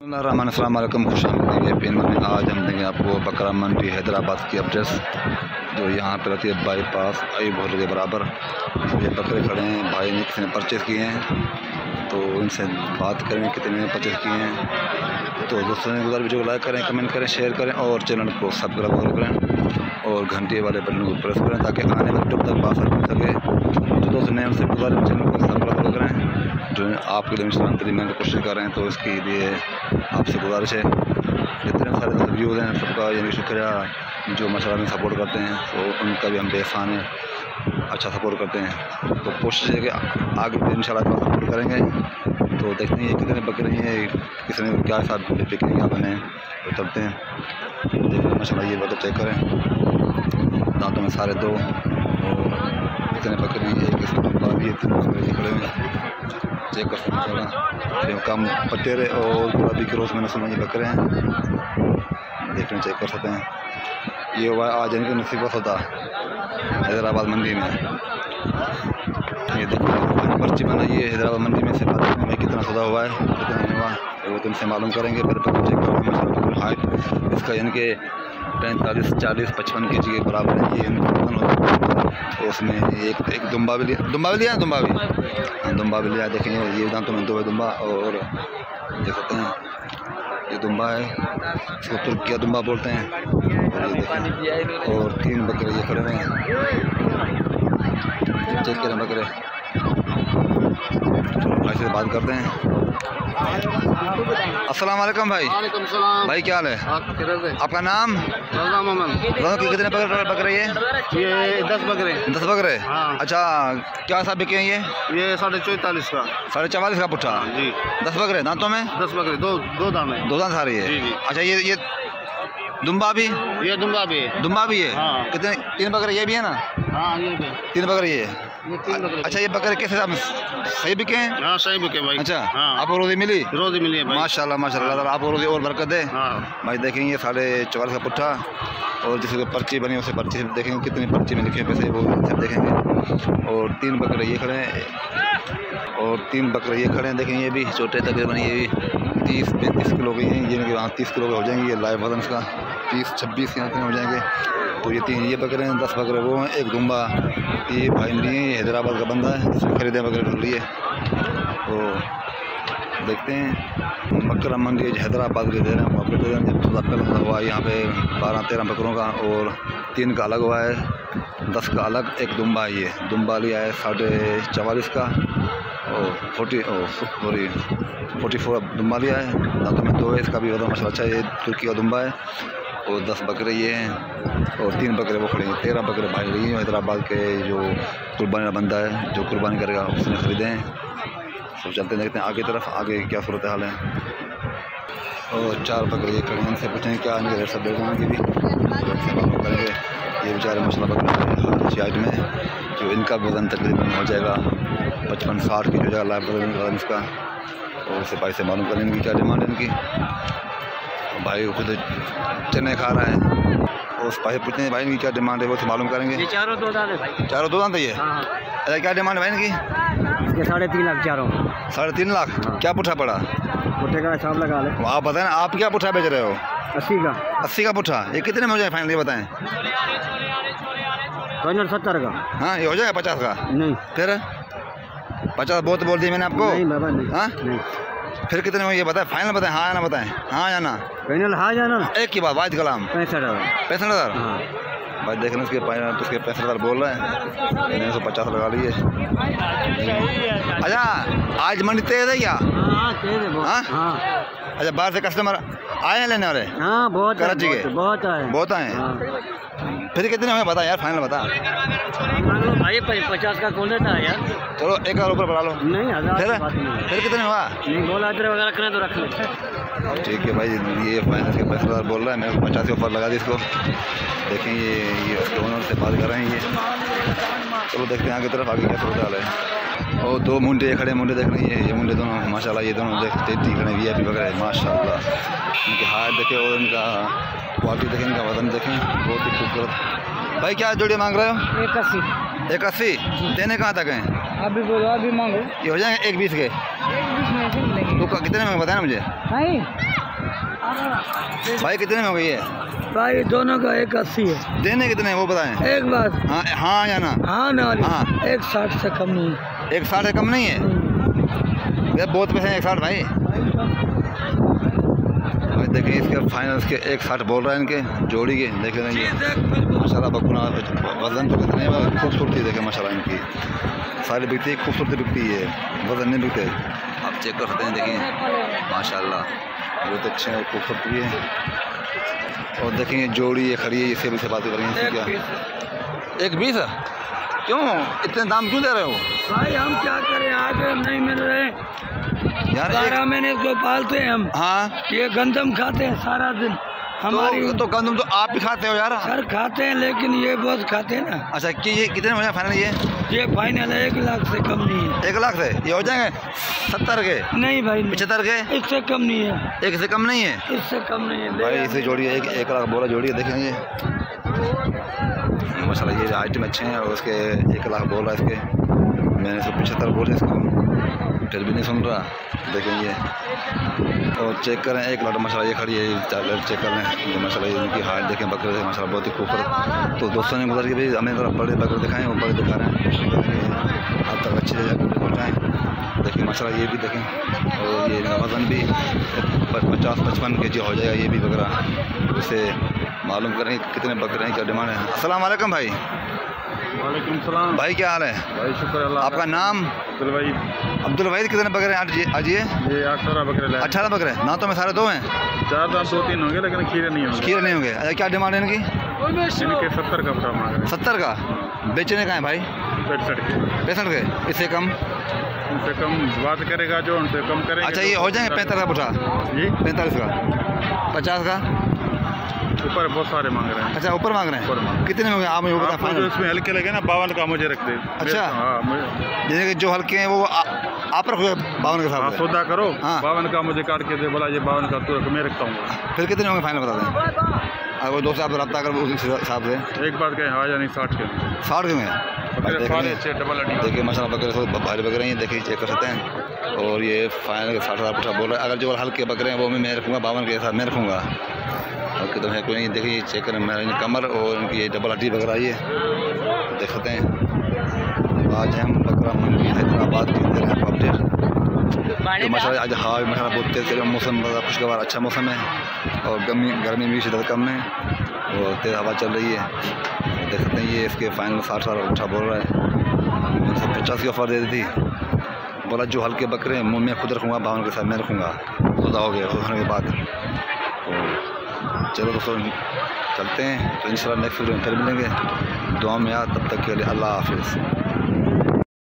अल्लाम खुश पेन में आज हम देंगे आपको बकरा मंडी हैदराबाद की एड्रेस, जो यहाँ पर रहती है बाईपास, आई भोर के बराबर। ये बकरे खड़े हैं, भाई ने किसी ने परचेज़ किए हैं तो इनसे बात करें कितने ने परचेज़ किए हैं। तो दोस्तों ने गुजार वीडियो को लाइक करें, कमेंट करें, शेयर करें, और चैनल को सब्सक्राइब करें, और घंटे वाले बटन को प्रेस करें, ताकि आने वाले यूट्यूब तक बात सके जो दोस्तों ने हमसे गुजार चैनल को सब्सक्राइब करें? जो आपके लिए मिशन मैं कोशिश कर रहे हैं तो इसके लिए आपसे गुजारिश है। जितने सारे व्यूज़ हैं, सबका यानी शुक्रिया। जो मशरा में सपोर्ट करते हैं तो उनका भी हम बेसान है अच्छा सपोर्ट करते हैं। तो कोशिश है कि आगे भी इन सपोर्ट करेंगे। तो देखते हैं कितने बकरे हैं किसी ने क्या साथ बिकने क्या बने तो चलते हैं। देखते हैं माशा ये बकरे चेक करें। दांतों में सारे दो। और कितने बकरे हैं एक किस्म भी तीन बकरे खड़े हैं। चेक कर सकते हैं कम पटेरे और गुलाबी क्रॉस मैंने ये बकरे हैं। देखने चेक कर सकते हैं। ये हुआ आज इनके नसीब होता हैदराबाद मंडी में। ये देखिए पर्ची बनाई है हैदराबाद मंडी में से बात में कितना सौदा हुआ है, कितना नहीं हुआ, वो तो इनसे मालूम करेंगे, फिर हाइट, इसका इनके पैंतालीस, चालीस, पचपन के जी के बराबर है ये तो उसमें एक एक दुम्बा भी लिया। दुम्बा भी लिया है? दुम्बा भी? हाँ दुम्बा भी लिया देखेंगे। ये दांतों में दो है दुम्बा और देख सकते हैं। ये दुम्बा है, इसको तुर्किया दुम्बा बोलते हैं। और ये देखें, और तीन बकरे ये खड़े हुए हैं। चेक करें बकरे। से बात करते हैं। अस्सलाम वालेकुम भाई भाई क्या हाल है? आपका नाम? कितने बकरे बकरे ये? ये दस बकरे। दस बकरे? हाँ। अच्छा क्या सा बिके हैं ये? ये साढ़े चौतालीस का। साढ़े चवालीस का पुट्ठा? जी। दस बकरे दांतों में? दस बकरे दो दो दाने दो दांत सारे जी, है? जी। अच्छा ये ये दुम्बा भी? ये दुम्बा भी है। दुम्बा भी है? हाँ। कितने तीन बकरे ये भी है ना? हाँ ये भी तीन बकरे ये? ये तीन बकरे अच्छा ये बकरे कैसे में सही बिके हैं? हाँ सही बिके भाई। अच्छा हाँ। आपको रोजी मिली? रोजी मिली है भाई। माशाल्लाह माशाल्लाह ताला आपको रोजी और बरकत दे। हाँ। भाई देखेंगे साढ़े चौवालीस का पुट्ठा और जिसकी पर्ची बनी उसे पर्ची से देखेंगे कितनी पर्ची में लिखे हैं पैसे वो सब देखेंगे। और तीन बकरे ये खड़े हैं। और तीन बकरे ये खड़े हैं देखेंगे ये भी छोटे तकरीबन ये भी तीस पैंतीस किलो के हैं जिनके वहाँ तीस किलो के हो जाएँगे ये लाइव वज़न का तीस छब्बीस यहाँ हो जाएँगे। तो ये तीन ये बकरे हैं, दस बकरे, वो हैं, एक दुम्बा। ये भाई लिए हैदराबाद का बंदा है जिसमें खरीदे बकरे ढूंढ लिए। तो देखते हैं बकरा मंडी हैदराबाद के दे रहे हैं। वो अपडेट दे रहे हैं जब हुआ है यहाँ पे, बारह तेरह बकरों का और तीन का अलग हुआ है। दस का अलग, एक दुम्बा ये। दुम्बा लिया है साढ़े चवालीस का। और फोर्टी सॉरी, फोर्टी फोर दुम्बा लिया है। दांतों में दो है, इसका भी वज़न अच्छा है, ये तुर्की का दुम्बा है। और दस बकरे ये हैं और तीन बकरे वो खड़े हैं। तेरह बकरे भाई रही हैं, हैदराबाद के जो कुर्बानी बंदा है, जो कुर्बानी करेगा उसने ख़रीदे हैं। सब चलते देखते हैं आगे तरफ़, आगे क्या सूरत हाल है। और चार बकरे ये खड़े हैं, इनसे पूछेंगे क्या इनके सब देख की भी। करेंगे। ये बेचारे मसला बकरे अच्छी हाइट में जो इनका वज़न तकरीबन हो जाएगा पचपन साठ की हो जाएगा लाइफ इसका और सिपाही से मालूम करेंगे क्या डिमांड इनकी। और भाई खुद चने खा रहा है। और उस भाई पूछते हैं भाई इनकी क्या डिमांड है? वो से मालूम करेंगे? ये चारों दो दाने भाई। चारों दो दांत है ये? हाँ अच्छा क्या डिमांड है भाई इनकी? इसके साढ़े तीन लाख चारों। साढ़े तीन लाख? क्या पुट्ठा पड़ा? पुट्ठे का हिसाब लगा ले। आप बताएँ ना, आप क्या पुट्ठा बेच रहे हो? अस्सी का। अस्सी का पुठा ये कितने में हो जाए फाइनल ये बताएँ। फाइनल सत्तर का? हाँ ये हो जाएगा पचास का? नहीं। फिर? पचास बहुत बोल दिया मैंने आपको। नहीं बाबा नहीं। हाँ? फिर कितने में ये बताएँ? फाइनल बताएँ? हाँ या ना बताएँ? हाँ या ना? फाइनल हाँ जाना एक की बात वाहिद कलाम। पैंसठ हज़ार। पैंसठ हज़ार? हाँ। भाई देखने उसके फाइनल तो उसके पैंसठ हज़ार बोल रहे हैं। मैंने सौ पचास लगा लिए। अच्छा आज मंडी तेज है क्या? हाँ है हाँ? हाँ? अच्छा बाहर से कस्टमर आए हैं लेने वाले? हाँ बहुत है, कराची के? बहुत- है बहुत आए हैं? हाँ। फिर कितने हमें बता यार फाइनल बता। भाई पचास का कौन देता है यार? चलो एक हज़ार ऊपर बढ़ा लो। नहीं हज़ार फिर? कितने हुआ? नहीं बोला इधर वगैरह रखना तो रख लो। ठीक है भाई ये फाइनल के फैसला हज़ार बोल रहा है मैं पचास के ऊपर लगा दी इसको। देखें ये ये उसके ओनर से बात कर रहे हैं ये। चलो देखते हैं आगे तरफ़ आगे क्या सोचा है। और दो मुंडे खड़े मुंडे देख रहे हैं ये मुंडे दोनों माशाल्लाह ये दोनों देख तेज़ी खड़े वी आई पी वगैरह माशाल्लाह। इनकी हाइट देखें और इनका क्वालिटी देखें इनका वज़न देखें बहुत ही खूबसूरत। भाई क्या जोड़ी मांग रहे हो? एक अस्सी। एक अस्सी? देने कहाँ तक हैं? अभी बोलो अभी मांगो। ये हो जाएँगे एक बीस के? तो कितने में बताया ना मुझे भाई कितने में हो गई है भाई दोनों का एक अस्सी है। देने कितने वो बताएँ? एक बात हाँ हाँ या ना? हाँ ना हाँ। एक साठ से कम नहीं। है एक साठ से कम नहीं है? बहुत पैसे एक साठ भाई। भाई देखिए इसके फाइनल इसके एक साठ बोल रहे है इनके जोड़ी के देखे ये। माशाल्लाह बकुना वज़न तो कितने खूबसूरती देखे माशाल्लाह इनकी। सारी बिकती है खूबसूरती बिकती है। वज़न नहीं बिकते। आप चेक कर सकते हैं देखिए। माशाल्लाह बहुत अच्छे हैं खूबसूरत भी है। और देखेंगे जोड़ी ये खड़ी है इससे भी से बातें करेंगे एक क्या एक बीस क्यों? इतने दाम क्यों दे रहे हो? भाई हम क्या करें? आगे नहीं मिल रहे। यार एक, महीने को पालते हैं हम। हाँ? ये गंदम खाते हैं सारा दिन। हमारी तो, तो गंदम तो आप भी खाते हो यार। सर खाते हैं लेकिन ये बहुत खाते हैं ना। अच्छा कि ये कितने हो जाए फाइनल ये? ये फाइनल है एक लाख से कम नहीं है। एक लाख से? ये हो जाएँगे? सत्तर के? नहीं भाई पचहत्तर के? इससे कम नहीं है। एक से कम नहीं है? इससे कम नहीं है भाई इसे जोड़िए एक एक लाख बोला जोड़िए देखें ये। माशाल्लाह ये आइटम अच्छे हैं और उसके एक लाख बोल रहा है इसके। मैंने इसको पचहत्तर बोले इसको। फिर भी नहीं सुन रहा देखें ये और चेक करें, एक लाख माशाल्लाह ये खड़ी है चार चेक कर लें। ये माशाल्लाह ये इनकी हाइट देखें, बकरे देखें माशाल्लाह बहुत ही खूबसूरत। तो दोस्तों ने गुजर के भाई हमें थोड़ा बड़े बकरे दिखाएँ, वो बड़े दिखा रहे हैं। आप तक अच्छे पहुँचाएँ। देखिए माशाल्लाह ये भी देखें, और ये वज़न भी पचास, पचपन के जी हो जाएगा ये भी बकरा। उसे मालूम करें कितने बकरे हैं, क्या डिमांड है। वालेकुम भाई। वालेकुम सलाम। भाई क्या हाल है? भाई शुक्र अल्लाह आपका नाम? अब्दुल भाई अब्दुल वहीद कितने बकरे हैं? आज ये आज ये? अठारह बकरे लाए। अट्ठारह बकरे? ना तो मैं सारे दो हैं। चार दाम दो तीन होंगे लेकिन खीरे नहीं होंगे। खीरे नहीं होंगे। अच्छा क्या डिमांड है इनकी? इनके सत्तर का बता मांग रहे सत्तर का? बेचने का है भाई? पैंसठ के। पैंसठ के? इससे कम? उनसे कम बात करेगा जो उनसे कम करेंगे। अच्छा ये हो जाएँगे पैंतालीस का पुठा जी। पैंतालीस का? पचास का? ऊपर बहुत सारे मांग रहे हैं। अच्छा ऊपर मांग रहे ऊपर मांग हैं। कितने में होंगे आप मुझे बता जो इसमें हल्के लगे ना बावन का मुझे रख दे। अच्छा। हाँ मुझे- जैसे कि जो हल्के हैं वो आ, आप रखोगे बावन के हाँ साथ सौदा करो। हाँ। बावन का मुझे काट के दे बोला ये बावन का तो मैं रखता हूँ। फिर कितने होंगे फाइनल बता दें? अगर वो दोस्त आप रब्ता कर उस हिसाब से। एक बात कहें हाँ या नहीं साठ के। साठ के में? देखिए माशा बकरे भारी बकरे हैं देखिए चेक कर सकते हैं। और ये फाइनल साठ हज़ार बोल रहा है अगर जो हल्के बकरे हैं वो मैं रखूँगा बावन के साथ मैं रखूँगा। और कितने है कोई नहीं देखिए चेक करें इनकी कमर और इनकी ये डबल हड्डी वगैरह ये देख सकते हैं। आज हम बकरा मंडी हैदराबाद की दे रहे हैं अपडेट तो माशा आज हवा भी माशा बहुत तेज़ मौसम बड़ा खुशगवार अच्छा मौसम है। और गर्मी गर्मी भी शिदत कम है। और तेज़ हवा चल रही है। देख सकते हैं ये इसके फाइनल साठ हज़ार उठा बोल रहा है। मैंने उसको पचास की ऑफ़र दे दी थी। बोला जो हल्के बकरे हैं मुँह में खुद रखूँगा बावन के साथ मैं रखूँगा। खुदा हो गया खुद होने के बाद। चलो दोस्तों चलते हैं। तो इन नेक्स्ट वीडियो में फिर मिलेंगे। दुआ में याद, तब तक के लिए अल्लाह हाफिज़।